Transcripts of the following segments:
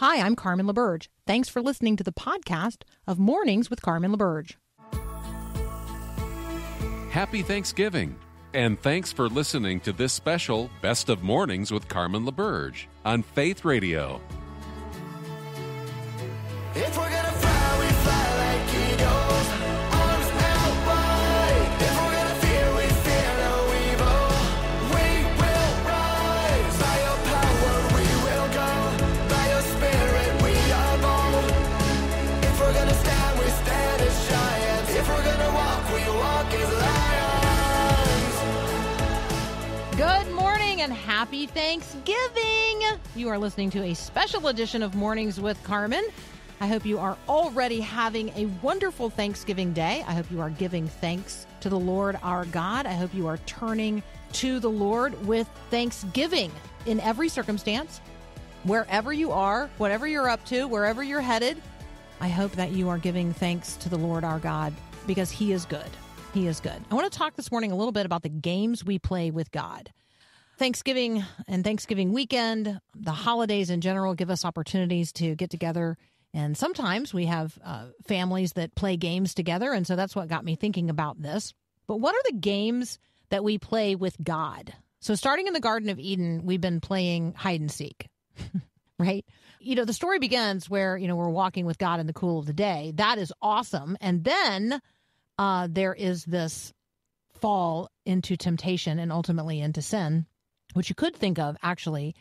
Hi, I'm Carmen LaBerge. Thanks for listening to the podcast of Mornings with Carmen LaBerge. Happy Thanksgiving, and thanks for listening to this special Best of Mornings with Carmen LaBerge on Faith Radio. And happy Thanksgiving. You are listening to a special edition of Mornings with Carmen. I hope you are already having a wonderful Thanksgiving day. I hope you are giving thanks to the Lord our God. I hope you are turning to the Lord with thanksgiving in every circumstance, wherever you are, whatever you're up to, wherever you're headed. I hope that you are giving thanks to the Lord our God because He is good. He is good. I want to talk this morning a little bit about the games we play with God. Thanksgiving and Thanksgiving weekend, the holidays in general give us opportunities to get together. And sometimes we have uh, families that play games together. And so that's what got me thinking about this. But what are the games that we play with God? So, starting in the Garden of Eden, we've been playing hide and seek, right? You know, the story begins where, you know, we're walking with God in the cool of the day. That is awesome. And then uh, there is this fall into temptation and ultimately into sin, which you could think of actually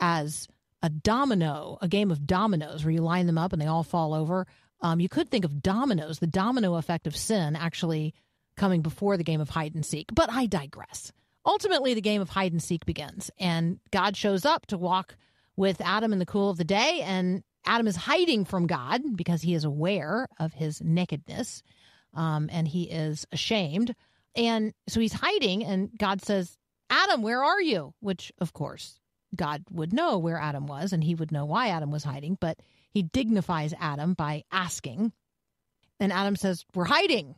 as a domino, a game of dominoes where you line them up and they all fall over. Um, you could think of dominoes, the domino effect of sin actually coming before the game of hide and seek. But I digress. Ultimately, the game of hide and seek begins, and God shows up to walk with Adam in the cool of the day, and Adam is hiding from God because he is aware of his nakedness um, and he is ashamed. And so he's hiding, and God says, Adam, where are you? Which, of course, God would know where Adam was and he would know why Adam was hiding, but he dignifies Adam by asking. And Adam says, We're hiding.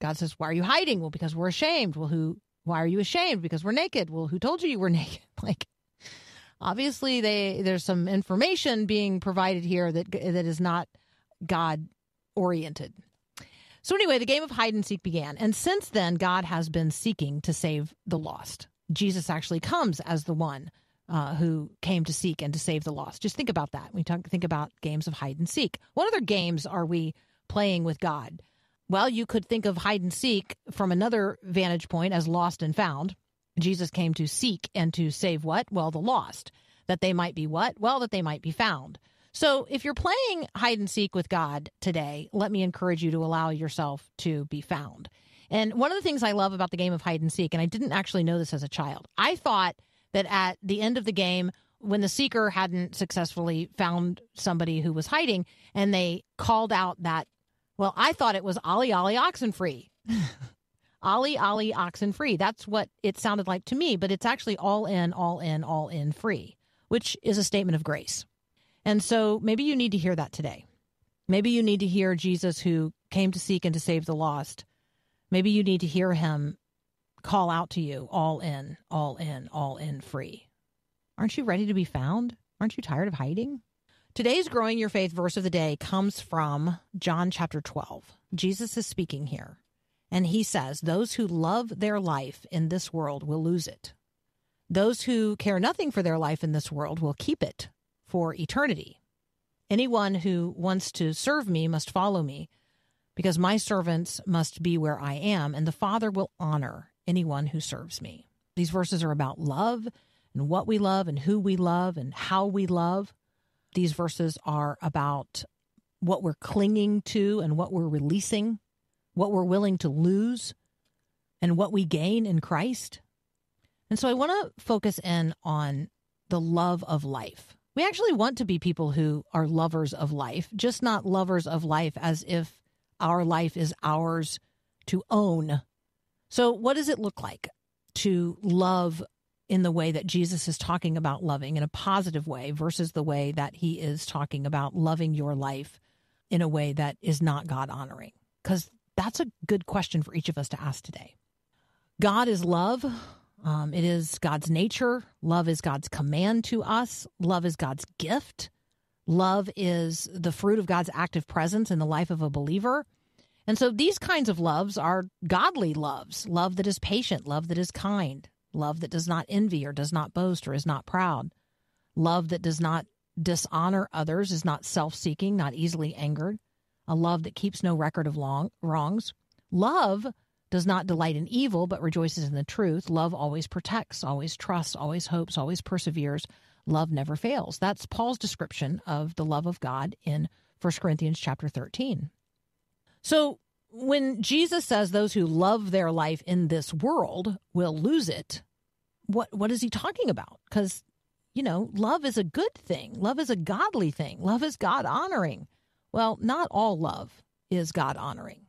God says, Why are you hiding? Well, because we're ashamed. Well, who why are you ashamed? Because we're naked. Well, who told you you were naked? Like obviously they there's some information being provided here that that is not God oriented. So anyway, the game of hide and seek began. And since then, God has been seeking to save the lost. Jesus actually comes as the one uh, who came to seek and to save the lost. Just think about that. We talk, think about games of hide and seek. What other games are we playing with God? Well, you could think of hide and seek from another vantage point as lost and found. Jesus came to seek and to save what? Well, the lost. That they might be what? Well, that they might be found. So if you're playing hide and seek with God today, let me encourage you to allow yourself to be found. And one of the things I love about the game of hide and seek, and I didn't actually know this as a child, I thought that at the end of the game, when the seeker hadn't successfully found somebody who was hiding and they called out that, well, I thought it was Ollie Ollie Oxenfree. Ollie Ollie Oxenfree. That's what it sounded like to me, but it's actually all in, all in, all in free, which is a statement of grace. And so maybe you need to hear that today. Maybe you need to hear Jesus who came to seek and to save the lost. Maybe you need to hear him call out to you all in, all in, all in free. Aren't you ready to be found? Aren't you tired of hiding? Today's Growing Your Faith verse of the day comes from John chapter 12. Jesus is speaking here, and he says, Those who love their life in this world will lose it. Those who care nothing for their life in this world will keep it for eternity. Anyone who wants to serve me must follow me, because my servants must be where I am, and the Father will honor anyone who serves me. These verses are about love and what we love and who we love and how we love. These verses are about what we're clinging to and what we're releasing, what we're willing to lose, and what we gain in Christ. And so I want to focus in on the love of life. We actually want to be people who are lovers of life, just not lovers of life as if our life is ours to own. So, what does it look like to love in the way that Jesus is talking about loving in a positive way versus the way that he is talking about loving your life in a way that is not God honoring? Because that's a good question for each of us to ask today. God is love. Um, it is God's nature. Love is God's command to us. Love is God's gift. Love is the fruit of God's active presence in the life of a believer. And so these kinds of loves are godly loves love that is patient, love that is kind, love that does not envy or does not boast or is not proud, love that does not dishonor others, is not self seeking, not easily angered, a love that keeps no record of long, wrongs. Love does not delight in evil, but rejoices in the truth. Love always protects, always trusts, always hopes, always perseveres. Love never fails. That's Paul's description of the love of God in 1 Corinthians chapter 13. So when Jesus says those who love their life in this world will lose it, what what is he talking about? Because you know, love is a good thing. Love is a godly thing. Love is God honoring. Well, not all love is God honoring.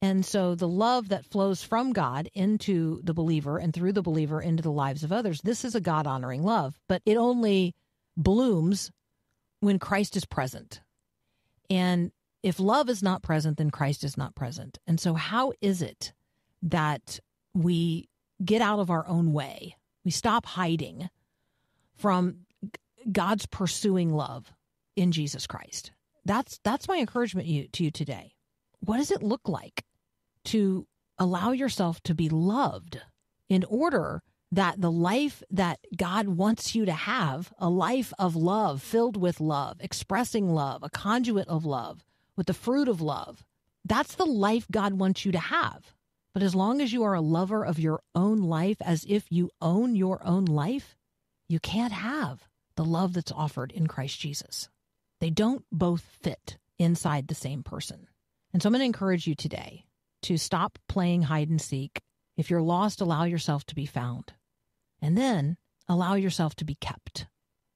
And so the love that flows from God into the believer and through the believer into the lives of others, this is a God honoring love, but it only blooms when Christ is present. And if love is not present, then Christ is not present. And so, how is it that we get out of our own way? We stop hiding from God's pursuing love in Jesus Christ. That's that's my encouragement you, to you today. What does it look like to allow yourself to be loved in order that the life that God wants you to have, a life of love, filled with love, expressing love, a conduit of love, with the fruit of love, that's the life God wants you to have. But as long as you are a lover of your own life, as if you own your own life, you can't have the love that's offered in Christ Jesus. They don't both fit inside the same person. And so I'm going to encourage you today to stop playing hide and seek. If you're lost, allow yourself to be found. And then allow yourself to be kept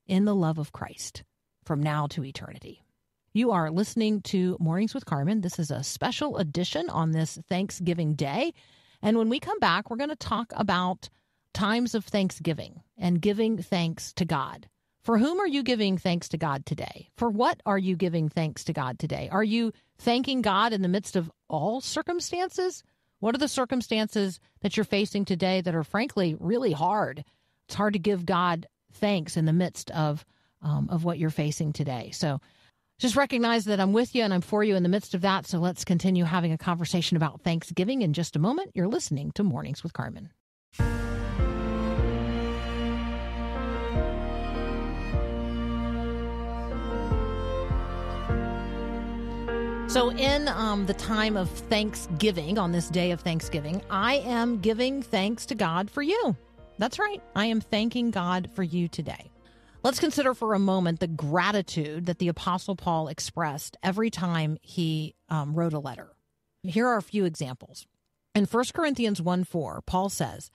in the love of Christ from now to eternity. You are listening to Mornings with Carmen. This is a special edition on this Thanksgiving Day. And when we come back, we're going to talk about times of thanksgiving and giving thanks to God. For whom are you giving thanks to God today? For what are you giving thanks to God today? Are you thanking God in the midst of all circumstances? What are the circumstances that you're facing today that are frankly really hard? It's hard to give God thanks in the midst of um, of what you're facing today. So just recognize that I'm with you and I'm for you in the midst of that. So let's continue having a conversation about Thanksgiving in just a moment. You're listening to Mornings with Carmen. So, in um, the time of Thanksgiving, on this day of Thanksgiving, I am giving thanks to God for you. That's right. I am thanking God for you today. Let's consider for a moment the gratitude that the Apostle Paul expressed every time he um, wrote a letter. Here are a few examples. In 1 Corinthians 1 4, Paul says,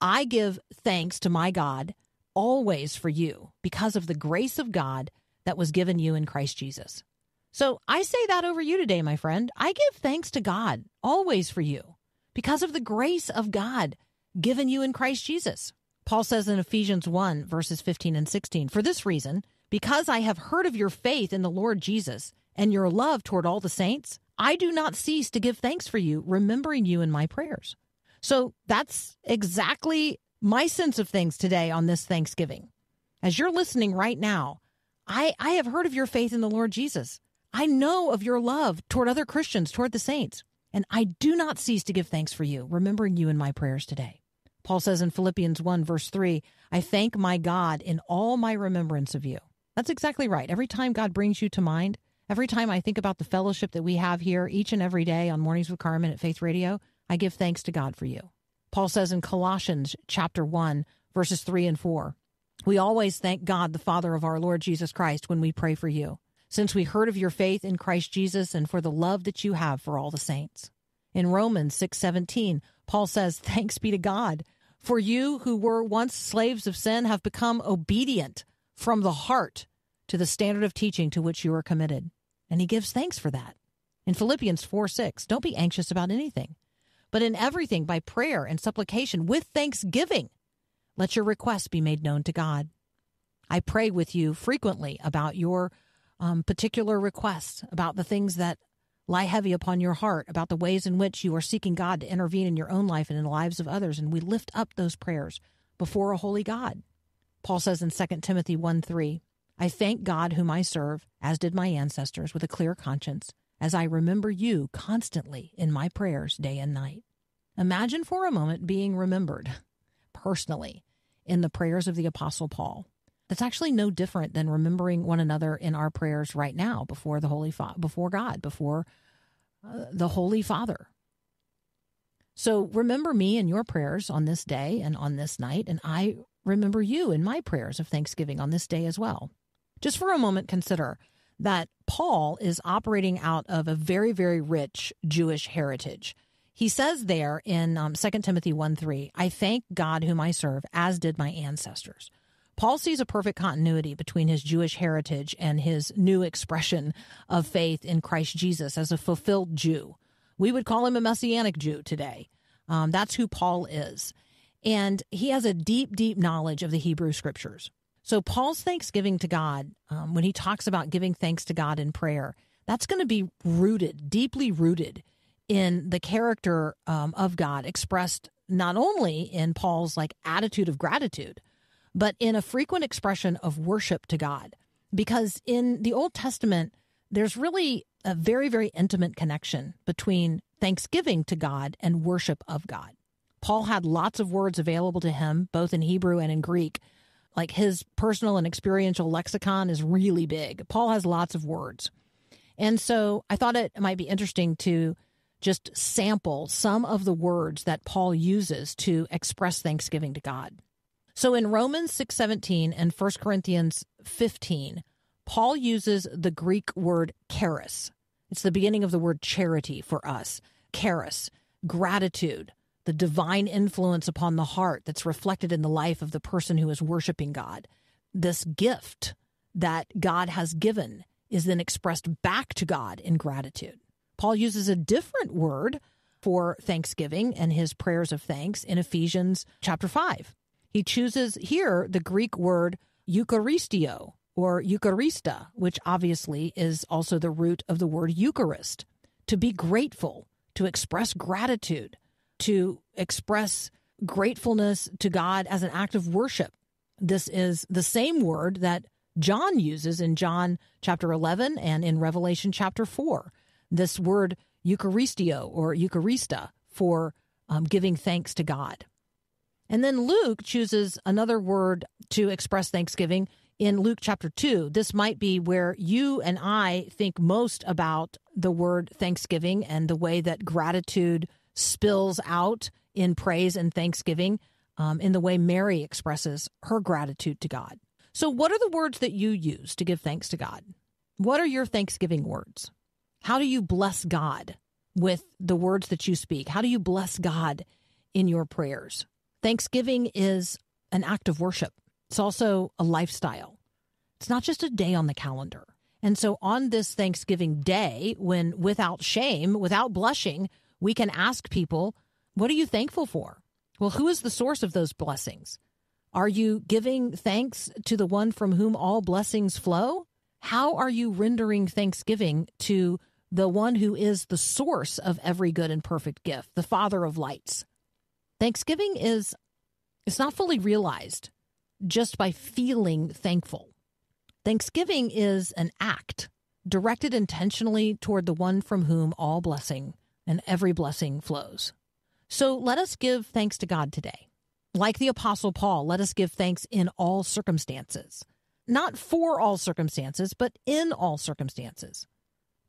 I give thanks to my God always for you because of the grace of God that was given you in Christ Jesus. So I say that over you today, my friend. I give thanks to God always for you because of the grace of God given you in Christ Jesus. Paul says in Ephesians 1, verses 15 and 16, For this reason, because I have heard of your faith in the Lord Jesus and your love toward all the saints, I do not cease to give thanks for you, remembering you in my prayers. So that's exactly my sense of things today on this Thanksgiving. As you're listening right now, I, I have heard of your faith in the Lord Jesus. I know of your love toward other Christians, toward the saints, and I do not cease to give thanks for you, remembering you in my prayers today. Paul says in Philippians 1, verse 3, I thank my God in all my remembrance of you. That's exactly right. Every time God brings you to mind, every time I think about the fellowship that we have here each and every day on Mornings with Carmen at Faith Radio, I give thanks to God for you. Paul says in Colossians chapter 1, verses 3 and 4, we always thank God, the Father of our Lord Jesus Christ, when we pray for you since we heard of your faith in Christ Jesus and for the love that you have for all the saints. In Romans 6:17, Paul says, "Thanks be to God, for you who were once slaves of sin have become obedient from the heart to the standard of teaching to which you are committed." And he gives thanks for that. In Philippians 4:6, don't be anxious about anything, but in everything by prayer and supplication with thanksgiving, let your requests be made known to God. I pray with you frequently about your um, particular requests about the things that lie heavy upon your heart, about the ways in which you are seeking God to intervene in your own life and in the lives of others. And we lift up those prayers before a holy God. Paul says in 2 Timothy 1 3, I thank God, whom I serve, as did my ancestors, with a clear conscience, as I remember you constantly in my prayers day and night. Imagine for a moment being remembered personally in the prayers of the Apostle Paul. That's actually no different than remembering one another in our prayers right now before the Holy Fa- before God, before uh, the Holy Father. So remember me in your prayers on this day and on this night, and I remember you in my prayers of thanksgiving on this day as well. Just for a moment, consider that Paul is operating out of a very, very rich Jewish heritage. He says there in um, 2 Timothy 1 3, I thank God whom I serve, as did my ancestors. Paul sees a perfect continuity between his Jewish heritage and his new expression of faith in Christ Jesus as a fulfilled Jew. We would call him a Messianic Jew today. Um, that's who Paul is. And he has a deep, deep knowledge of the Hebrew scriptures. So, Paul's thanksgiving to God, um, when he talks about giving thanks to God in prayer, that's going to be rooted, deeply rooted in the character um, of God, expressed not only in Paul's like attitude of gratitude, but in a frequent expression of worship to God. Because in the Old Testament, there's really a very, very intimate connection between thanksgiving to God and worship of God. Paul had lots of words available to him, both in Hebrew and in Greek, like his personal and experiential lexicon is really big. Paul has lots of words. And so I thought it might be interesting to just sample some of the words that Paul uses to express thanksgiving to God. So in Romans 6:17 and 1 Corinthians 15, Paul uses the Greek word charis. It's the beginning of the word charity for us. Charis, gratitude, the divine influence upon the heart that's reflected in the life of the person who is worshiping God. This gift that God has given is then expressed back to God in gratitude. Paul uses a different word for thanksgiving and his prayers of thanks in Ephesians chapter 5. He chooses here the Greek word Eucharistio or Eucharista, which obviously is also the root of the word Eucharist, to be grateful, to express gratitude, to express gratefulness to God as an act of worship. This is the same word that John uses in John chapter 11 and in Revelation chapter 4. This word Eucharistio or Eucharista for um, giving thanks to God. And then Luke chooses another word to express thanksgiving in Luke chapter 2. This might be where you and I think most about the word thanksgiving and the way that gratitude spills out in praise and thanksgiving um, in the way Mary expresses her gratitude to God. So, what are the words that you use to give thanks to God? What are your thanksgiving words? How do you bless God with the words that you speak? How do you bless God in your prayers? Thanksgiving is an act of worship, it's also a lifestyle. It's not just a day on the calendar. And so, on this Thanksgiving day, when without shame, without blushing, we can ask people, What are you thankful for? Well, who is the source of those blessings? Are you giving thanks to the one from whom all blessings flow? How are you rendering thanksgiving to the one who is the source of every good and perfect gift, the Father of lights? Thanksgiving is it's not fully realized just by feeling thankful. Thanksgiving is an act directed intentionally toward the one from whom all blessing and every blessing flows. So let us give thanks to God today. Like the Apostle Paul, let us give thanks in all circumstances. Not for all circumstances, but in all circumstances.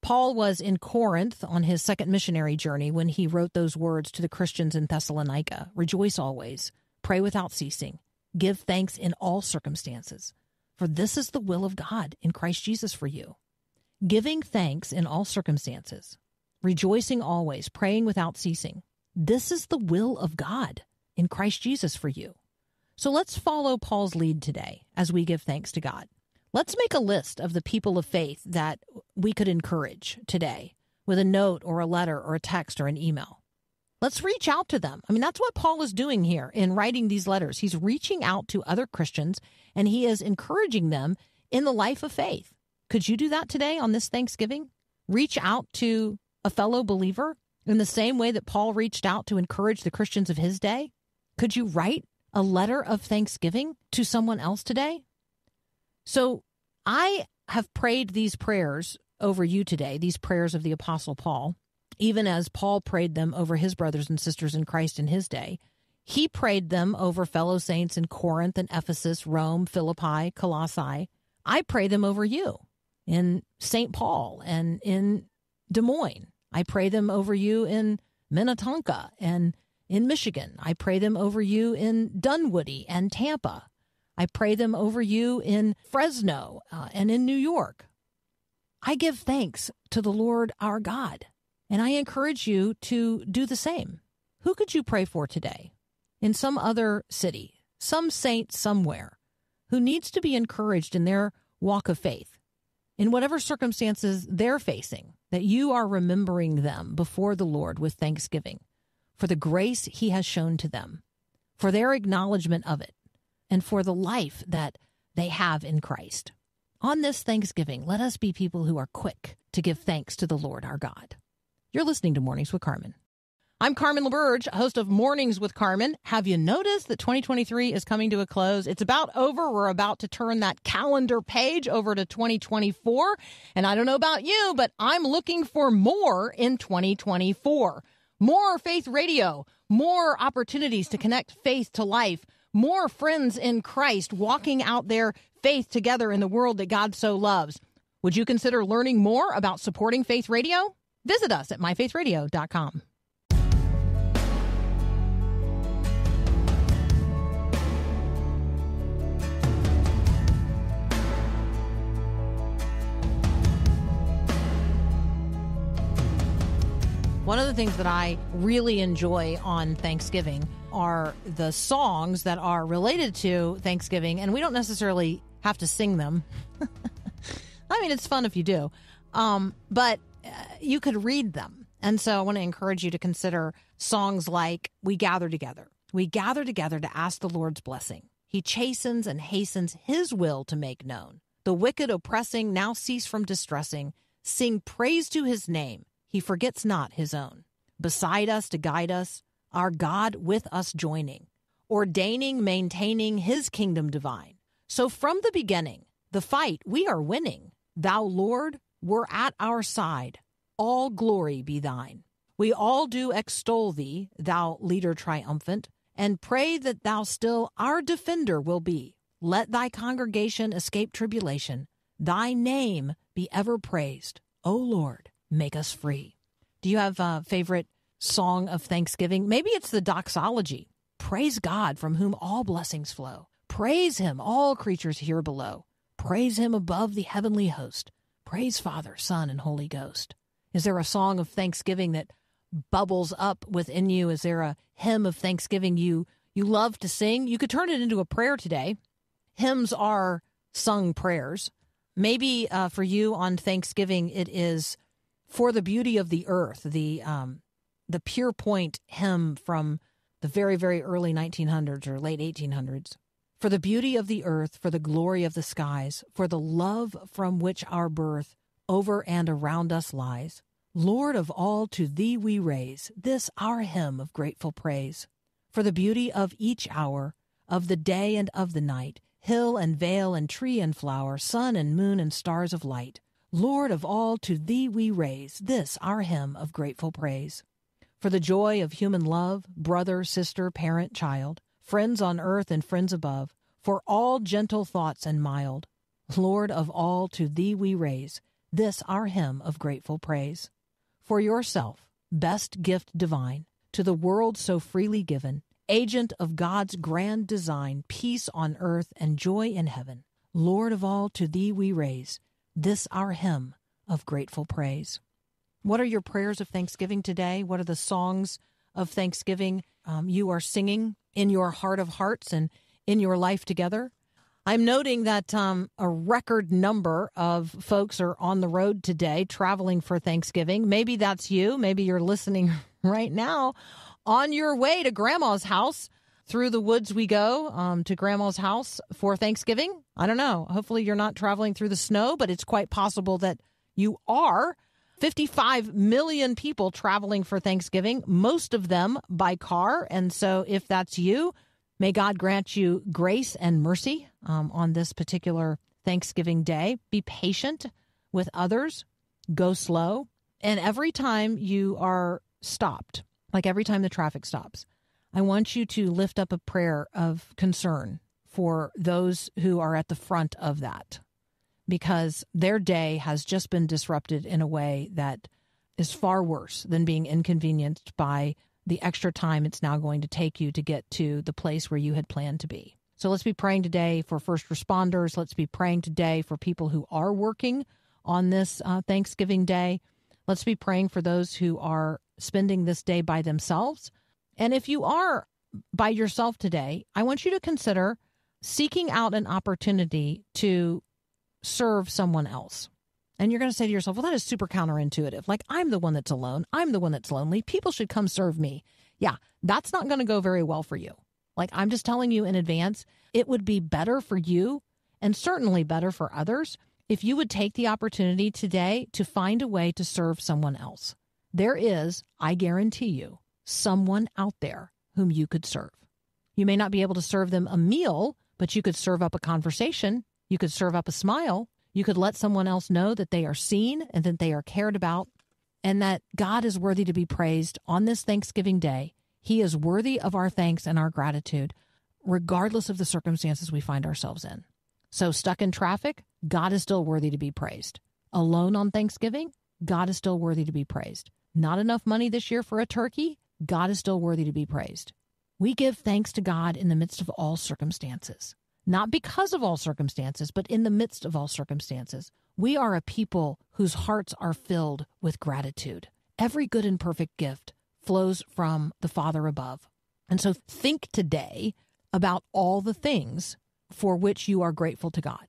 Paul was in Corinth on his second missionary journey when he wrote those words to the Christians in Thessalonica Rejoice always, pray without ceasing, give thanks in all circumstances, for this is the will of God in Christ Jesus for you. Giving thanks in all circumstances, rejoicing always, praying without ceasing. This is the will of God in Christ Jesus for you. So let's follow Paul's lead today as we give thanks to God. Let's make a list of the people of faith that we could encourage today with a note or a letter or a text or an email. Let's reach out to them. I mean, that's what Paul is doing here in writing these letters. He's reaching out to other Christians and he is encouraging them in the life of faith. Could you do that today on this Thanksgiving? Reach out to a fellow believer in the same way that Paul reached out to encourage the Christians of his day? Could you write a letter of thanksgiving to someone else today? So I have prayed these prayers over you today, these prayers of the Apostle Paul, even as Paul prayed them over his brothers and sisters in Christ in his day. He prayed them over fellow saints in Corinth and Ephesus, Rome, Philippi, Colossae. I pray them over you in St. Paul and in Des Moines. I pray them over you in Minnetonka and in Michigan. I pray them over you in Dunwoody and Tampa. I pray them over you in Fresno uh, and in New York. I give thanks to the Lord our God, and I encourage you to do the same. Who could you pray for today? In some other city, some saint somewhere who needs to be encouraged in their walk of faith, in whatever circumstances they're facing, that you are remembering them before the Lord with thanksgiving for the grace he has shown to them, for their acknowledgement of it, and for the life that they have in Christ. On this Thanksgiving, let us be people who are quick to give thanks to the Lord our God. You're listening to Mornings with Carmen. I'm Carmen LaBerge, host of Mornings with Carmen. Have you noticed that 2023 is coming to a close? It's about over. We're about to turn that calendar page over to 2024. And I don't know about you, but I'm looking for more in 2024. More faith radio, more opportunities to connect faith to life, more friends in Christ walking out their faith together in the world that God so loves. Would you consider learning more about supporting Faith Radio? Visit us at myfaithradio.com. the things that I really enjoy on Thanksgiving are the songs that are related to Thanksgiving, and we don't necessarily have to sing them. I mean, it's fun if you do, um, but uh, you could read them. And so I want to encourage you to consider songs like We Gather Together. We gather together to ask the Lord's blessing. He chastens and hastens his will to make known. The wicked oppressing now cease from distressing. Sing praise to his name. He forgets not his own. Beside us to guide us, our God with us joining, ordaining, maintaining his kingdom divine. So from the beginning, the fight we are winning. Thou, Lord, were at our side. All glory be thine. We all do extol thee, thou leader triumphant, and pray that thou still our defender will be. Let thy congregation escape tribulation. Thy name be ever praised. O Lord, make us free. Do you have a favorite song of thanksgiving? Maybe it's the doxology. Praise God from whom all blessings flow. Praise him, all creatures here below. Praise him above the heavenly host. Praise Father, Son, and Holy Ghost. Is there a song of thanksgiving that bubbles up within you? Is there a hymn of thanksgiving you you love to sing? You could turn it into a prayer today. Hymns are sung prayers. Maybe uh, for you on Thanksgiving, it is for the beauty of the earth, the um, the Pierpoint hymn from the very very early 1900s or late 1800s. For the beauty of the earth, for the glory of the skies, for the love from which our birth over and around us lies. Lord of all, to thee we raise this our hymn of grateful praise. For the beauty of each hour, of the day and of the night, hill and vale and tree and flower, sun and moon and stars of light. Lord of all, to thee we raise this our hymn of grateful praise. For the joy of human love, brother, sister, parent, child, friends on earth and friends above, for all gentle thoughts and mild. Lord of all, to thee we raise this our hymn of grateful praise. For yourself, best gift divine, to the world so freely given, agent of God's grand design, peace on earth and joy in heaven. Lord of all, to thee we raise this our hymn of grateful praise. What are your prayers of thanksgiving today? What are the songs of thanksgiving um, you are singing in your heart of hearts and in your life together? I'm noting that um, a record number of folks are on the road today traveling for Thanksgiving. Maybe that's you. Maybe you're listening right now on your way to grandma's house. Through the woods we go um, to grandma's house for Thanksgiving. I don't know. Hopefully, you're not traveling through the snow, but it's quite possible that you are. 55 million people traveling for Thanksgiving, most of them by car. And so, if that's you, may God grant you grace and mercy um, on this particular Thanksgiving Day. Be patient with others, go slow. And every time you are stopped, like every time the traffic stops, I want you to lift up a prayer of concern for those who are at the front of that because their day has just been disrupted in a way that is far worse than being inconvenienced by the extra time it's now going to take you to get to the place where you had planned to be. So let's be praying today for first responders. Let's be praying today for people who are working on this uh, Thanksgiving Day. Let's be praying for those who are spending this day by themselves. And if you are by yourself today, I want you to consider seeking out an opportunity to serve someone else. And you're going to say to yourself, well, that is super counterintuitive. Like, I'm the one that's alone. I'm the one that's lonely. People should come serve me. Yeah, that's not going to go very well for you. Like, I'm just telling you in advance, it would be better for you and certainly better for others if you would take the opportunity today to find a way to serve someone else. There is, I guarantee you, someone out there whom you could serve. You may not be able to serve them a meal, but you could serve up a conversation. You could serve up a smile. You could let someone else know that they are seen and that they are cared about and that God is worthy to be praised on this Thanksgiving Day. He is worthy of our thanks and our gratitude, regardless of the circumstances we find ourselves in. So, stuck in traffic, God is still worthy to be praised. Alone on Thanksgiving, God is still worthy to be praised. Not enough money this year for a turkey, God is still worthy to be praised. We give thanks to God in the midst of all circumstances not because of all circumstances, but in the midst of all circumstances. We are a people whose hearts are filled with gratitude. Every good and perfect gift flows from the Father above. And so think today about all the things for which you are grateful to God.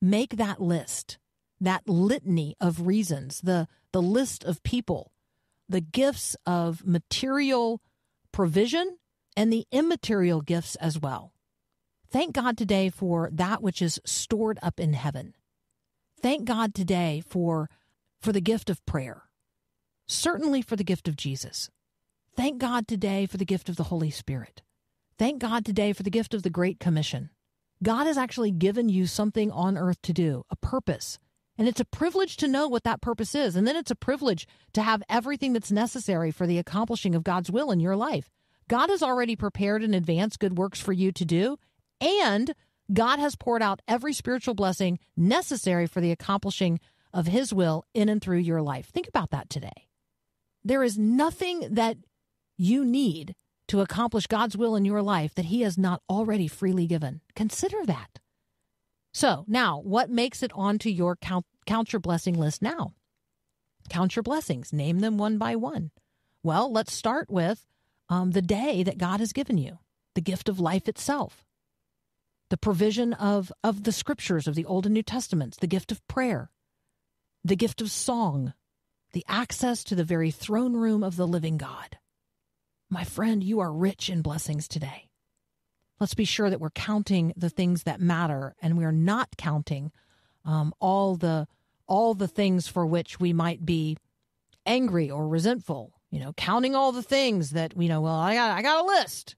Make that list, that litany of reasons, the, the list of people, the gifts of material provision, and the immaterial gifts as well. Thank God today for that which is stored up in heaven. Thank God today for, for the gift of prayer, certainly for the gift of Jesus. Thank God today for the gift of the Holy Spirit. Thank God today for the gift of the Great Commission. God has actually given you something on earth to do, a purpose. And it's a privilege to know what that purpose is. And then it's a privilege to have everything that's necessary for the accomplishing of God's will in your life. God has already prepared in advance good works for you to do, and God has poured out every spiritual blessing necessary for the accomplishing of His will in and through your life. Think about that today. There is nothing that you need to accomplish God's will in your life that He has not already freely given. Consider that. So, now what makes it onto your count, count your blessing list now? Count your blessings, name them one by one. Well, let's start with um, the day that God has given you, the gift of life itself the provision of, of the scriptures of the Old and New Testaments, the gift of prayer, the gift of song, the access to the very throne room of the living God. My friend, you are rich in blessings today. Let's be sure that we're counting the things that matter and we are not counting um, all the all the things for which we might be angry or resentful. You know, counting all the things that you know. Well, I got I got a list.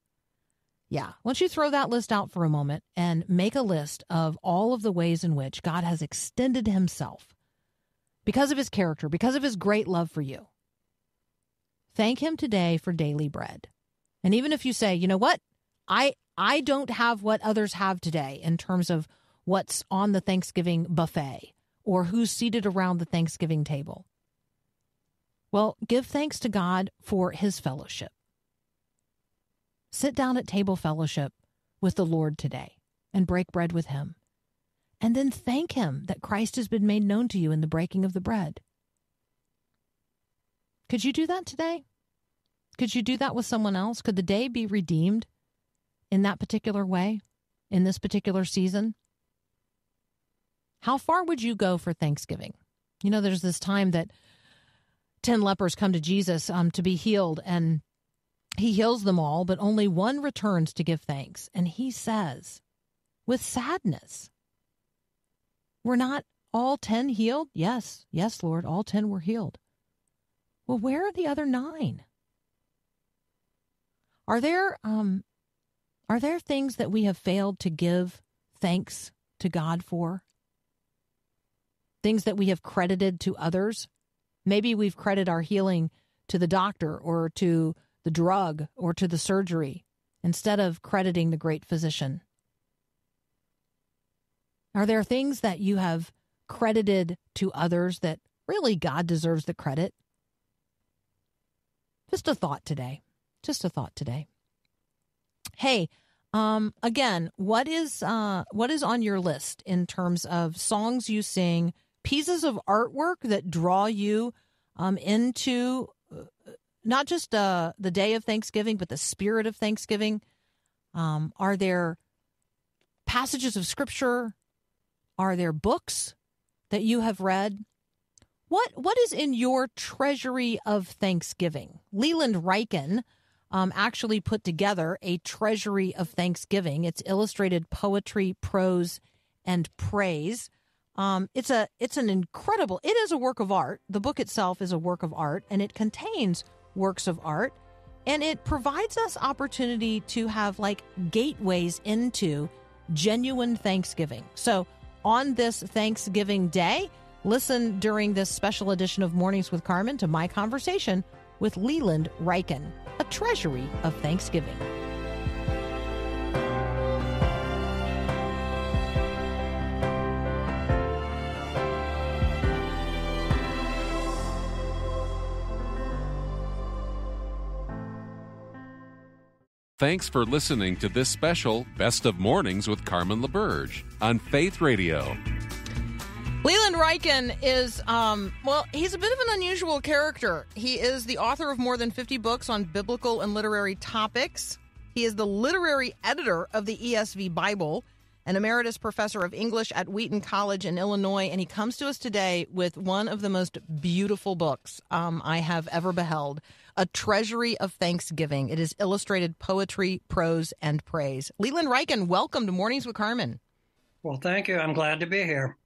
Yeah. Once you throw that list out for a moment and make a list of all of the ways in which God has extended himself because of his character, because of his great love for you, thank him today for daily bread. And even if you say, you know what? I I don't have what others have today in terms of what's on the Thanksgiving buffet or who's seated around the Thanksgiving table. Well, give thanks to God for his fellowship. Sit down at table fellowship with the Lord today and break bread with him. And then thank him that Christ has been made known to you in the breaking of the bread. Could you do that today? Could you do that with someone else? Could the day be redeemed in that particular way, in this particular season? How far would you go for Thanksgiving? You know, there's this time that 10 lepers come to Jesus um, to be healed, and he heals them all, but only one returns to give thanks. And he says, with sadness, We're not all 10 healed? Yes, yes, Lord, all 10 were healed. Well, where are the other nine? Are there um are there things that we have failed to give thanks to God for? Things that we have credited to others? Maybe we've credited our healing to the doctor or to the drug or to the surgery instead of crediting the great physician. Are there things that you have credited to others that really God deserves the credit? Just a thought today. Just a thought today. Hey, um, again, what is uh, what is on your list in terms of songs you sing, pieces of artwork that draw you um, into uh, not just uh, the day of Thanksgiving, but the spirit of Thanksgiving? Um, are there passages of scripture? Are there books that you have read? What what is in your treasury of Thanksgiving? Leland Ryken um, actually put together a treasury of Thanksgiving. It's illustrated poetry, prose, and praise. Um, it's a it's an incredible. It is a work of art. The book itself is a work of art, and it contains works of art, and it provides us opportunity to have like gateways into genuine Thanksgiving. So on this Thanksgiving Day Listen during this special edition of Mornings with Carmen to my conversation with Leland Ryken, a treasury of Thanksgiving. Thanks for listening to this special Best of Mornings with Carmen LaBerge on Faith Radio. Leland Ryken is, um, well, he's a bit of an unusual character. He is the author of more than 50 books on biblical and literary topics. He is the literary editor of the ESV Bible, an emeritus professor of English at Wheaton College in Illinois, and he comes to us today with one of the most beautiful books um, I have ever beheld A Treasury of Thanksgiving. It is illustrated poetry, prose, and praise. Leland Ryken, welcome to Mornings with Carmen. Well, thank you. I'm glad to be here.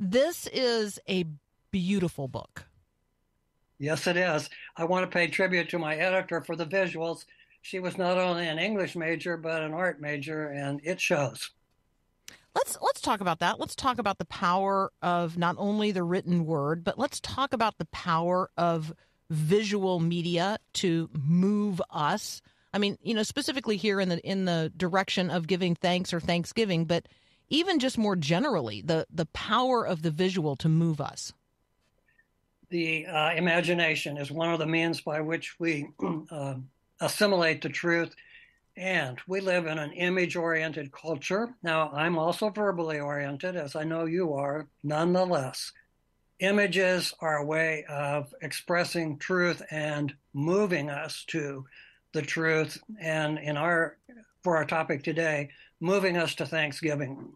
This is a beautiful book. Yes, it is. I want to pay tribute to my editor for the visuals. She was not only an English major but an art major, and it shows. Let's let's talk about that. Let's talk about the power of not only the written word, but let's talk about the power of visual media to move us. I mean, you know, specifically here in the in the direction of giving thanks or thanksgiving, but even just more generally, the the power of the visual to move us. The uh, imagination is one of the means by which we uh, assimilate the truth. And we live in an image oriented culture. Now, I'm also verbally oriented, as I know you are, nonetheless. Images are a way of expressing truth and moving us to the truth. And in our, for our topic today, moving us to Thanksgiving.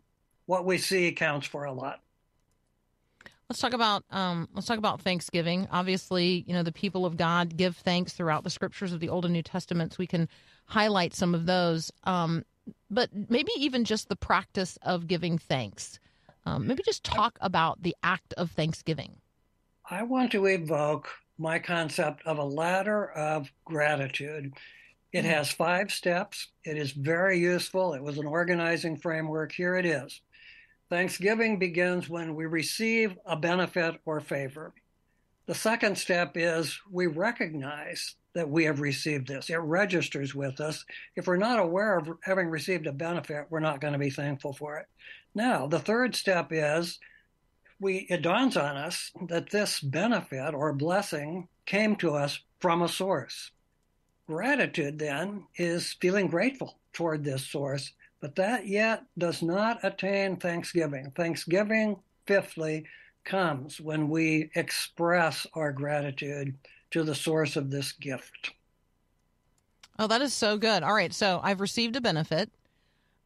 What we see counts for a lot. Let's talk about um, let's talk about Thanksgiving. Obviously, you know the people of God give thanks throughout the scriptures of the Old and New Testaments. We can highlight some of those, um, but maybe even just the practice of giving thanks. Um, maybe just talk about the act of Thanksgiving. I want to evoke my concept of a ladder of gratitude. It has five steps. It is very useful. It was an organizing framework. Here it is. Thanksgiving begins when we receive a benefit or favor. The second step is we recognize that we have received this. It registers with us. If we're not aware of having received a benefit, we're not going to be thankful for it. Now, the third step is we it dawns on us that this benefit or blessing came to us from a source. Gratitude then is feeling grateful toward this source, but that yet does not attain thanksgiving. Thanksgiving, fifthly, comes when we express our gratitude to the source of this gift. Oh, that is so good. All right, so I've received a benefit.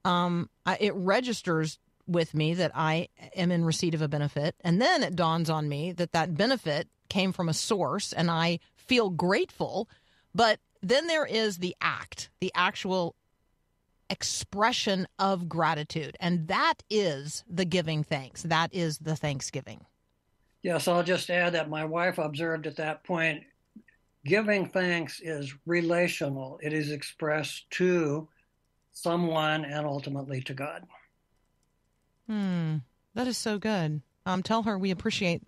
Um, I, it registers with me that I am in receipt of a benefit, and then it dawns on me that that benefit came from a source, and I feel grateful. But then there is the act, the actual expression of gratitude, and that is the giving thanks. That is the thanksgiving. Yes, I'll just add that my wife observed at that point giving thanks is relational, it is expressed to someone and ultimately to God. Hmm. That is so good. Um, tell her we appreciate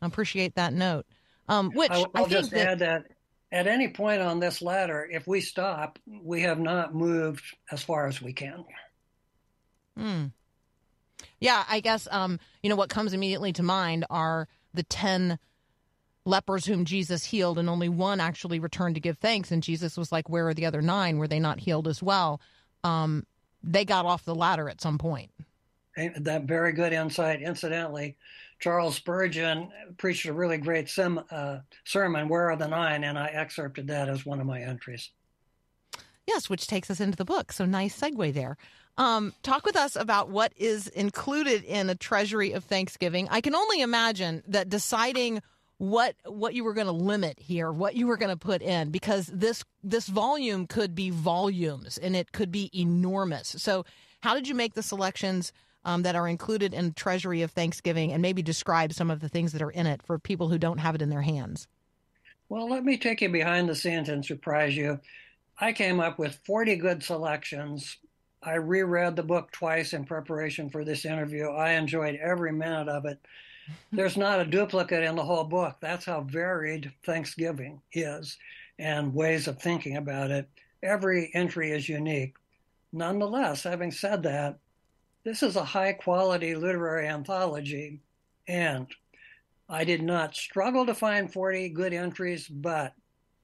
appreciate that note. Um, which I'll, I I'll think just that, add that at any point on this ladder, if we stop, we have not moved as far as we can. Hmm. Yeah, I guess um, you know what comes immediately to mind are the ten lepers whom Jesus healed, and only one actually returned to give thanks. And Jesus was like, "Where are the other nine? Were they not healed as well?" Um, they got off the ladder at some point. That very good insight. Incidentally, Charles Spurgeon preached a really great uh, sermon, Where Are the Nine? And I excerpted that as one of my entries. Yes, which takes us into the book. So nice segue there. Um, talk with us about what is included in a treasury of Thanksgiving. I can only imagine that deciding what what you were going to limit here, what you were going to put in, because this this volume could be volumes and it could be enormous. So, how did you make the selections um, that are included in Treasury of Thanksgiving, and maybe describe some of the things that are in it for people who don't have it in their hands? Well, let me take you behind the scenes and surprise you. I came up with 40 good selections. I reread the book twice in preparation for this interview. I enjoyed every minute of it. There's not a duplicate in the whole book. That's how varied Thanksgiving is and ways of thinking about it. Every entry is unique. Nonetheless, having said that, this is a high quality literary anthology, and I did not struggle to find 40 good entries, but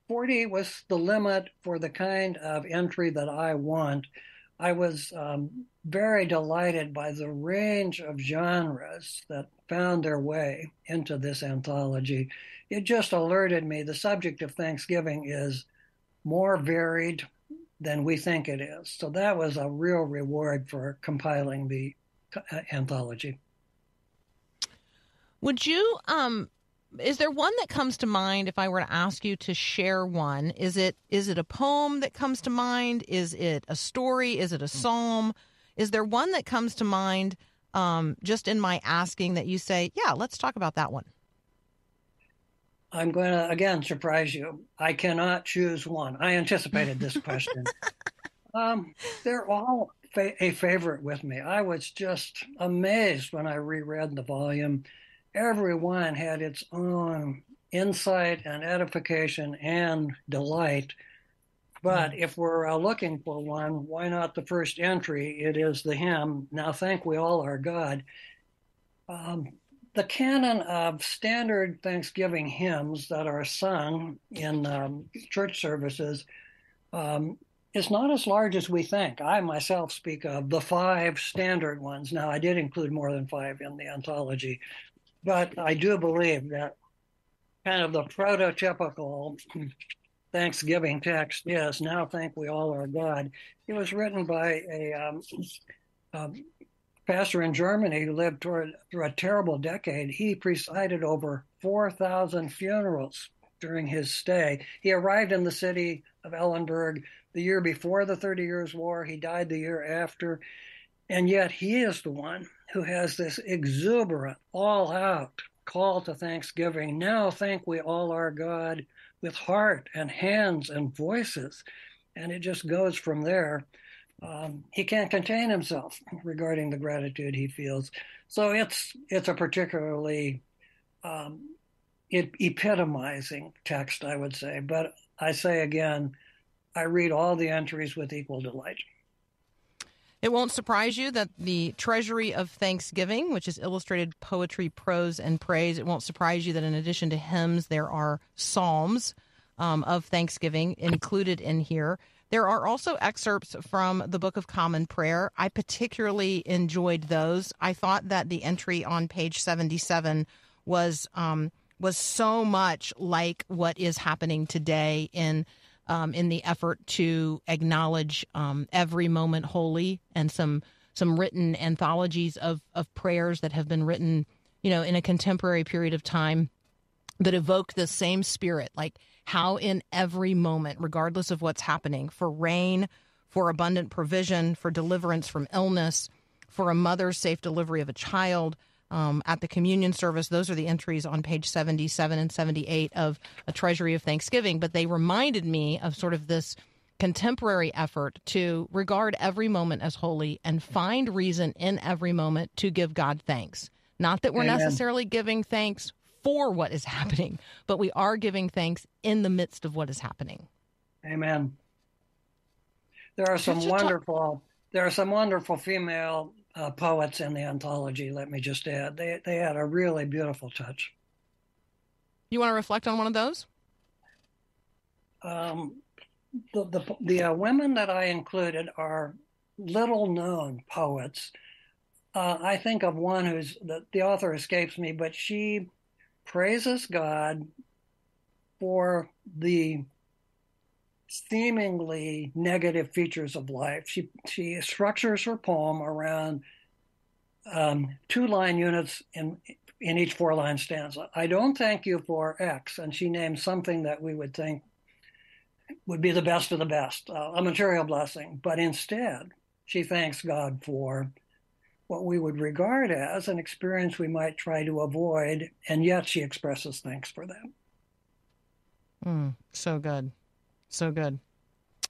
40 was the limit for the kind of entry that I want. I was um, very delighted by the range of genres that found their way into this anthology. It just alerted me the subject of Thanksgiving is more varied than we think it is. So that was a real reward for compiling the uh, anthology. Would you um is there one that comes to mind if I were to ask you to share one? Is it is it a poem that comes to mind? Is it a story? Is it a psalm? Is there one that comes to mind um, just in my asking that you say, yeah, let's talk about that one? I'm going to again surprise you. I cannot choose one. I anticipated this question. um, they're all fa- a favorite with me. I was just amazed when I reread the volume. Every one had its own insight and edification and delight. But if we're uh, looking for one, why not the first entry? It is the hymn, Now Thank We All Our God. Um, the canon of standard Thanksgiving hymns that are sung in um, church services um, is not as large as we think. I myself speak of the five standard ones. Now, I did include more than five in the anthology, but I do believe that kind of the prototypical Thanksgiving text is Now Thank We All Our God. It was written by a um, um, pastor in Germany who lived through a terrible decade. He presided over 4,000 funerals during his stay. He arrived in the city of Eilenburg the year before the Thirty Years' War. He died the year after. And yet he is the one who has this exuberant, all out call to thanksgiving. Now thank we all our God with heart and hands and voices. And it just goes from there um, he can't contain himself regarding the gratitude he feels. So it's it's a particularly um, it, epitomizing text, I would say. But I say again, I read all the entries with equal delight. It won't surprise you that the Treasury of Thanksgiving, which is illustrated poetry, prose, and praise, it won't surprise you that in addition to hymns, there are psalms um, of Thanksgiving included in here. There are also excerpts from the Book of Common Prayer. I particularly enjoyed those. I thought that the entry on page 77 was um, was so much like what is happening today in um, in the effort to acknowledge um, every moment holy and some some written anthologies of of prayers that have been written, you know, in a contemporary period of time that evoke the same spirit, like how in every moment, regardless of what's happening, for rain, for abundant provision, for deliverance from illness, for a mother's safe delivery of a child. Um, at the communion service, those are the entries on page 77 and 78 of A Treasury of Thanksgiving. But they reminded me of sort of this contemporary effort to regard every moment as holy and find reason in every moment to give God thanks. Not that we're Amen. necessarily giving thanks for what is happening, but we are giving thanks in the midst of what is happening. Amen. There are some wonderful. There are some wonderful female uh, poets in the anthology. Let me just add, they they had a really beautiful touch. You want to reflect on one of those? Um, the the the uh, women that I included are little known poets. Uh, I think of one who's the, the author escapes me, but she praises God for the seemingly negative features of life. She she structures her poem around um, two line units in in each four line stanza. I don't thank you for X, and she names something that we would think would be the best of the best, uh, a material blessing. But instead, she thanks God for what we would regard as an experience we might try to avoid, and yet she expresses thanks for them. Mm, so good. So good.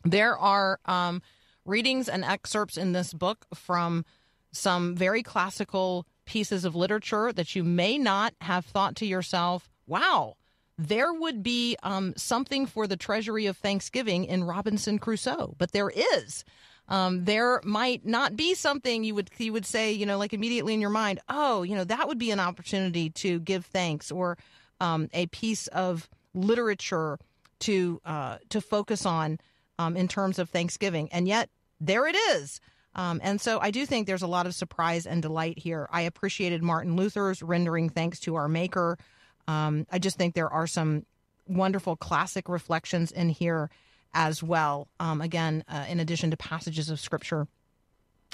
There are um, readings and excerpts in this book from some very classical pieces of literature that you may not have thought to yourself, wow, there would be um, something for the treasury of Thanksgiving in Robinson Crusoe, but there is. Um, there might not be something you would you would say, you know, like immediately in your mind, oh, you know, that would be an opportunity to give thanks, or um, a piece of literature to uh, to focus on um, in terms of Thanksgiving, and yet there it is. Um, and so I do think there's a lot of surprise and delight here. I appreciated Martin Luther's rendering thanks to our Maker. Um, I just think there are some wonderful classic reflections in here as well. Um, again, uh, in addition to passages of scripture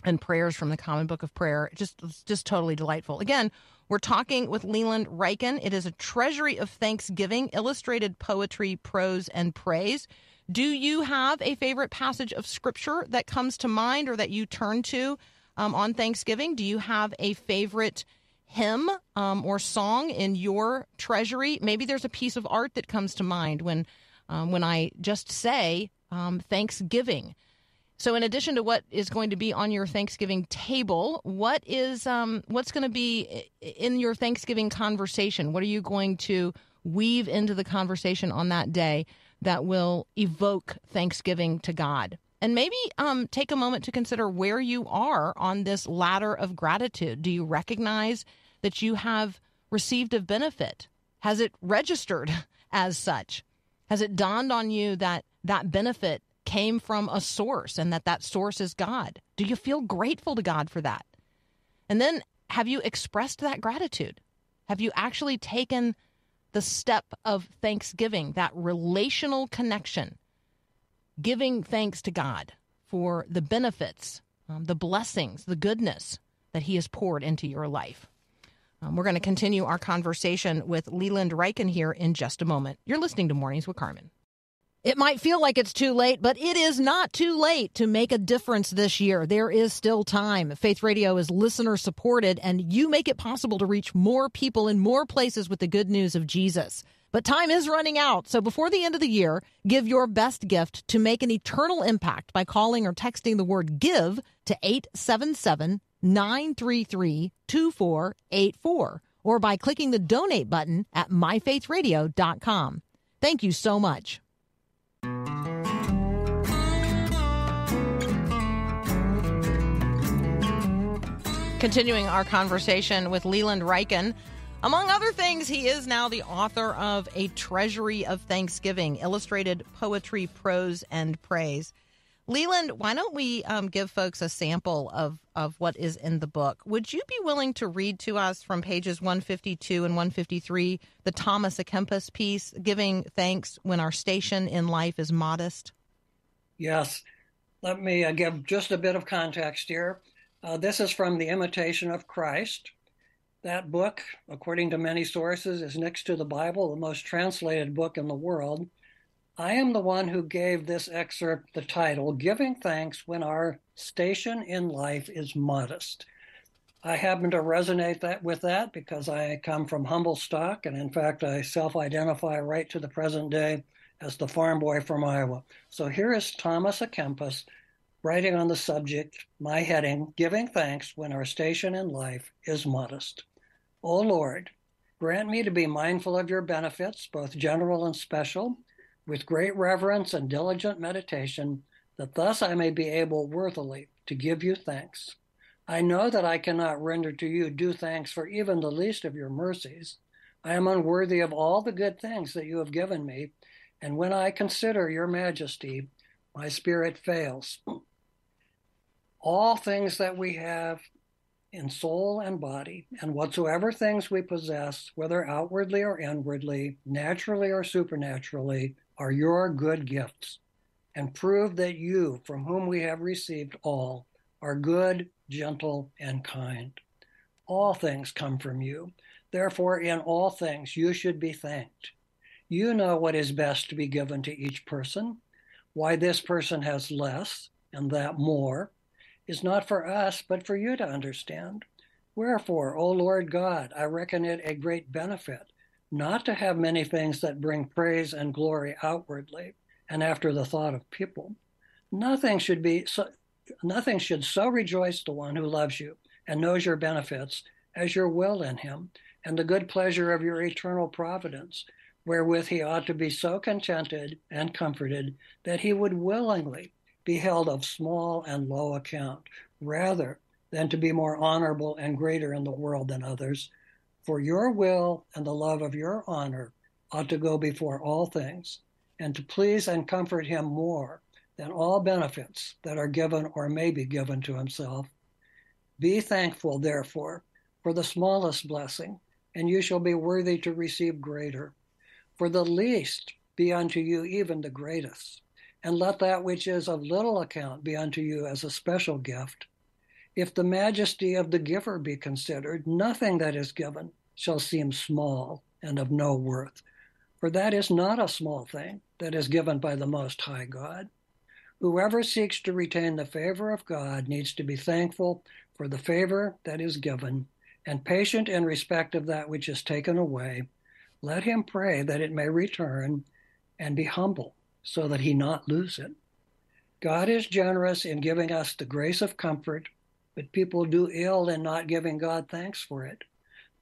and prayers from the Common Book of Prayer, just just totally delightful. Again, we're talking with Leland Ryken. It is a treasury of Thanksgiving, illustrated poetry, prose, and praise. Do you have a favorite passage of scripture that comes to mind or that you turn to um, on Thanksgiving? Do you have a favorite hymn um, or song in your treasury? Maybe there's a piece of art that comes to mind when um, when I just say um, Thanksgiving. So, in addition to what is going to be on your Thanksgiving table, what is um, what's going to be in your Thanksgiving conversation? What are you going to weave into the conversation on that day that will evoke Thanksgiving to God? And maybe um, take a moment to consider where you are on this ladder of gratitude. Do you recognize that you have received a benefit? Has it registered as such? Has it dawned on you that that benefit came from a source and that that source is God? Do you feel grateful to God for that? And then have you expressed that gratitude? Have you actually taken the step of thanksgiving, that relational connection, giving thanks to God for the benefits, um, the blessings, the goodness that He has poured into your life? Um, we're going to continue our conversation with Leland Ryken here in just a moment. You're listening to Mornings with Carmen. It might feel like it's too late, but it is not too late to make a difference this year. There is still time. Faith Radio is listener supported, and you make it possible to reach more people in more places with the good news of Jesus. But time is running out, so before the end of the year, give your best gift to make an eternal impact by calling or texting the word GIVE to 877 933 2484 or by clicking the donate button at myfaithradio.com. Thank you so much. Continuing our conversation with Leland Ryken. Among other things, he is now the author of A Treasury of Thanksgiving, illustrated poetry, prose, and praise. Leland, why don't we um, give folks a sample of, of what is in the book? Would you be willing to read to us from pages 152 and 153 the Thomas A. Kempis piece, Giving Thanks When Our Station in Life is Modest? Yes. Let me uh, give just a bit of context here. Uh, this is from The Imitation of Christ. That book, according to many sources, is next to the Bible, the most translated book in the world. I am the one who gave this excerpt the title, Giving Thanks When Our Station in Life is Modest. I happen to resonate that with that because I come from humble stock, and in fact, I self identify right to the present day as the farm boy from Iowa. So here is Thomas A. Kempis writing on the subject, my heading, Giving Thanks When Our Station in Life is Modest. O Lord, grant me to be mindful of your benefits, both general and special, with great reverence and diligent meditation, that thus I may be able worthily to give you thanks. I know that I cannot render to you due thanks for even the least of your mercies. I am unworthy of all the good things that you have given me, and when I consider your majesty, my spirit fails. All things that we have in soul and body, and whatsoever things we possess, whether outwardly or inwardly, naturally or supernaturally, are your good gifts, and prove that you, from whom we have received all, are good, gentle, and kind. All things come from you. Therefore, in all things, you should be thanked. You know what is best to be given to each person, why this person has less and that more is not for us, but for you to understand. Wherefore, O Lord God, I reckon it a great benefit not to have many things that bring praise and glory outwardly and after the thought of people. Nothing should be so, nothing should so rejoice the one who loves you and knows your benefits as your will in him and the good pleasure of your eternal providence, wherewith he ought to be so contented and comforted that he would willingly be held of small and low account, rather than to be more honorable and greater in the world than others. For your will and the love of your honor ought to go before all things, and to please and comfort him more than all benefits that are given or may be given to himself. Be thankful, therefore, for the smallest blessing, and you shall be worthy to receive greater. For the least be unto you even the greatest and let that which is of little account be unto you as a special gift. If the majesty of the giver be considered, nothing that is given shall seem small and of no worth, for that is not a small thing that is given by the Most High God. Whoever seeks to retain the favor of God needs to be thankful for the favor that is given and patient in respect of that which is taken away. Let him pray that it may return and be humble so that he not lose it. God is generous in giving us the grace of comfort, but people do ill in not giving God thanks for it.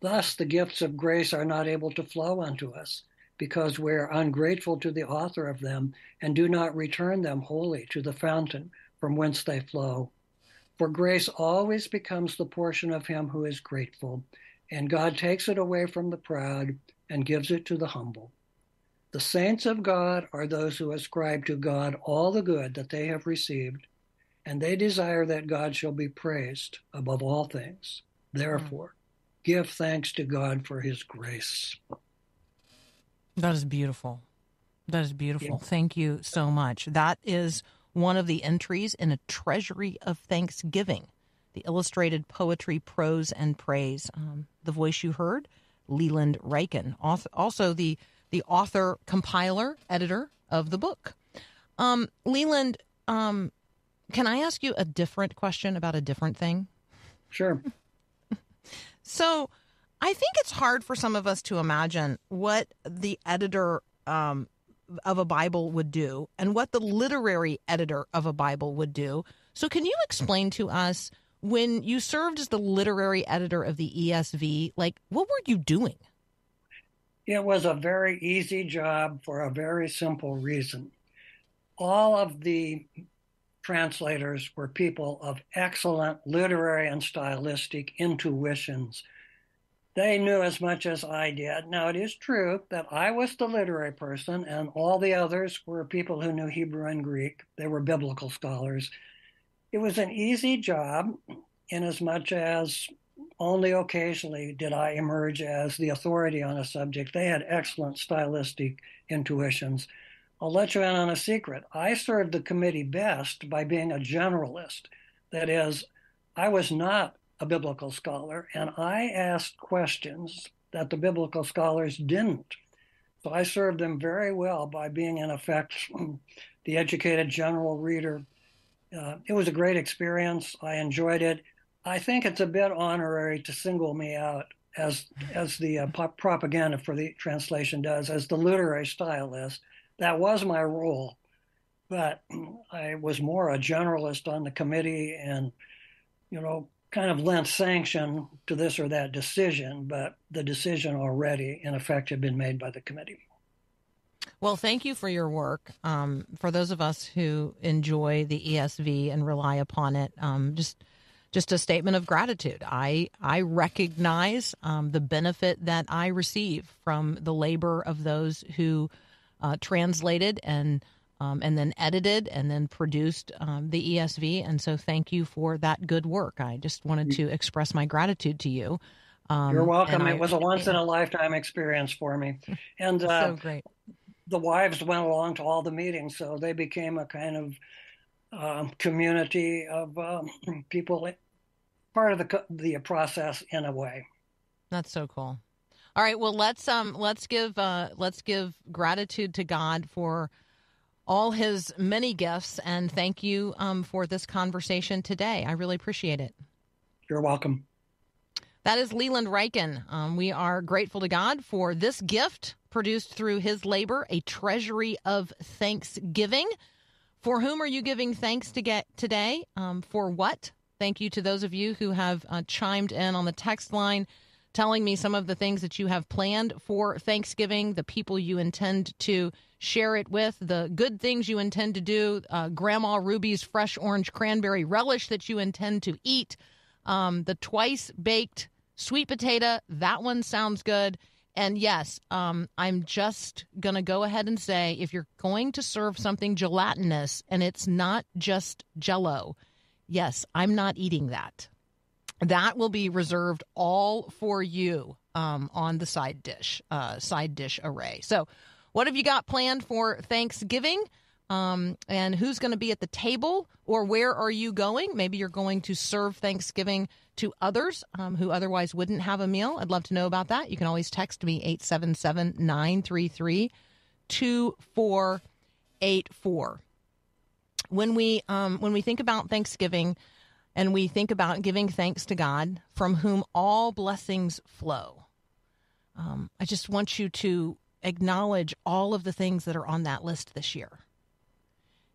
Thus, the gifts of grace are not able to flow unto us because we are ungrateful to the author of them and do not return them wholly to the fountain from whence they flow. For grace always becomes the portion of him who is grateful, and God takes it away from the proud and gives it to the humble. The saints of God are those who ascribe to God all the good that they have received, and they desire that God shall be praised above all things. Therefore, mm. give thanks to God for his grace. That is beautiful. That is beautiful. Yeah. Thank you so much. That is one of the entries in a treasury of thanksgiving, the illustrated poetry, prose, and praise. Um, the voice you heard, Leland Ryken. Also, the the author, compiler, editor of the book. Um, Leland, um, can I ask you a different question about a different thing? Sure. so, I think it's hard for some of us to imagine what the editor um, of a Bible would do and what the literary editor of a Bible would do. So, can you explain to us when you served as the literary editor of the ESV, like what were you doing? It was a very easy job for a very simple reason. All of the translators were people of excellent literary and stylistic intuitions. They knew as much as I did. Now, it is true that I was the literary person, and all the others were people who knew Hebrew and Greek. They were biblical scholars. It was an easy job, inasmuch as only occasionally did I emerge as the authority on a subject. They had excellent stylistic intuitions. I'll let you in on a secret. I served the committee best by being a generalist. That is, I was not a biblical scholar, and I asked questions that the biblical scholars didn't. So I served them very well by being, in effect, the educated general reader. Uh, it was a great experience. I enjoyed it. I think it's a bit honorary to single me out as as the uh, propaganda for the translation does as the literary stylist. That was my role, but I was more a generalist on the committee and, you know, kind of lent sanction to this or that decision, but the decision already, in effect, had been made by the committee. Well, thank you for your work. Um, for those of us who enjoy the ESV and rely upon it, um, just just a statement of gratitude. I I recognize um, the benefit that I receive from the labor of those who uh, translated and um, and then edited and then produced um, the ESV. And so, thank you for that good work. I just wanted to express my gratitude to you. Um, You're welcome. I- it was a once in a lifetime experience for me, and uh, so great. the wives went along to all the meetings, so they became a kind of um, community of um, people, part of the the process in a way. That's so cool. All right, well let's um let's give uh let's give gratitude to God for all his many gifts and thank you um for this conversation today. I really appreciate it. You're welcome. That is Leland Ryken. Um, we are grateful to God for this gift produced through his labor, a treasury of thanksgiving. For whom are you giving thanks to get today? Um, for what? Thank you to those of you who have uh, chimed in on the text line, telling me some of the things that you have planned for Thanksgiving, the people you intend to share it with, the good things you intend to do, uh, Grandma Ruby's fresh orange cranberry relish that you intend to eat, um, the twice baked sweet potato. That one sounds good. And yes, um, I'm just going to go ahead and say if you're going to serve something gelatinous and it's not just jello, yes, I'm not eating that. That will be reserved all for you um, on the side dish, uh, side dish array. So, what have you got planned for Thanksgiving? Um, and who's going to be at the table or where are you going? Maybe you're going to serve Thanksgiving to others um, who otherwise wouldn't have a meal. I'd love to know about that. You can always text me 877 933 2484. When we um, when we think about Thanksgiving and we think about giving thanks to God, from whom all blessings flow, um, I just want you to acknowledge all of the things that are on that list this year.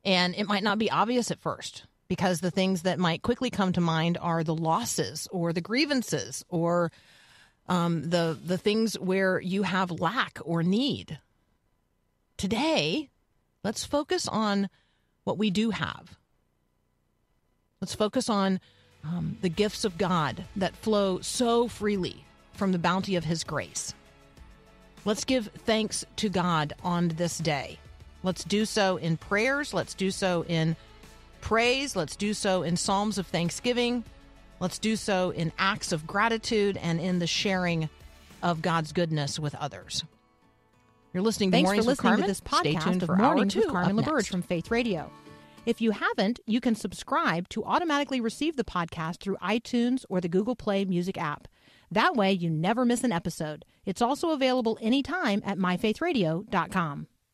And it might not be obvious at first because the things that might quickly come to mind are the losses or the grievances or um, the the things where you have lack or need. Today, let's focus on what we do have. Let's focus on um, the gifts of God that flow so freely from the bounty of His grace. Let's give thanks to God on this day. Let's do so in prayers. Let's do so in praise. Let's do so in psalms of thanksgiving. Let's do so in acts of gratitude and in the sharing of God's goodness with others. You're listening to Thanks Mornings for with listening Carmen. to this Stay podcast tuned of for Mornings with Carmen up from Faith Radio. If you haven't, you can subscribe to automatically receive the podcast through iTunes or the Google Play Music app. That way, you never miss an episode. It's also available anytime at myfaithradio.com.